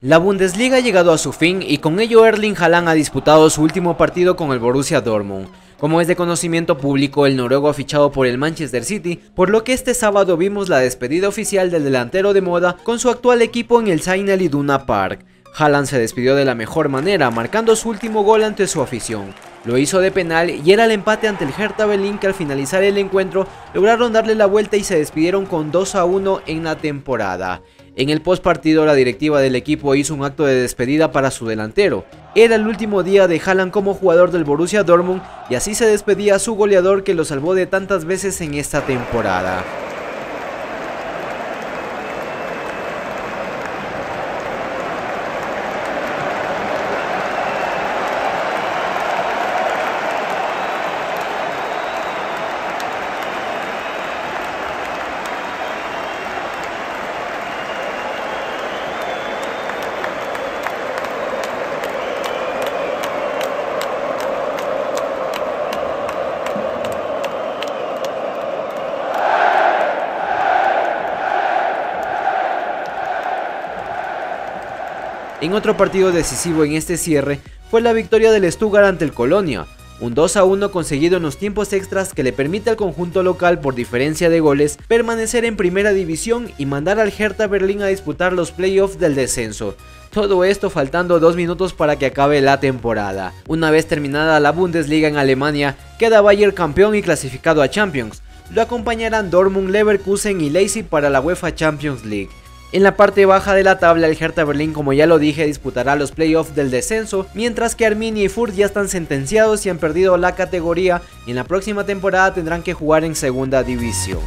La Bundesliga ha llegado a su fin y con ello Erling Haaland ha disputado su último partido con el Borussia Dortmund. Como es de conocimiento público, el noruego ha fichado por el Manchester City, por lo que este sábado vimos la despedida oficial del delantero de moda con su actual equipo en el Signal Iduna Park. Haaland se despidió de la mejor manera, marcando su último gol ante su afición. Lo hizo de penal y era el empate ante el Hertha Berlin que al finalizar el encuentro lograron darle la vuelta y se despidieron con 2 a 1 en la temporada. En el postpartido la directiva del equipo hizo un acto de despedida para su delantero. Era el último día de Haaland como jugador del Borussia Dortmund y así se despedía a su goleador que lo salvó de tantas veces en esta temporada. En otro partido decisivo en este cierre fue la victoria del Stuttgart ante el Colonia, un 2 a 1 conseguido en los tiempos extras que le permite al conjunto local por diferencia de goles permanecer en primera división y mandar al Hertha Berlín a disputar los playoffs del descenso. Todo esto faltando dos minutos para que acabe la temporada. Una vez terminada la Bundesliga en Alemania, queda Bayern campeón y clasificado a Champions. Lo acompañarán Dortmund, Leverkusen y Leipzig para la UEFA Champions League. En la parte baja de la tabla, el Hertha Berlín, como ya lo dije, disputará los playoffs del descenso, mientras que Arminia y Furt ya están sentenciados y han perdido la categoría y en la próxima temporada tendrán que jugar en segunda división.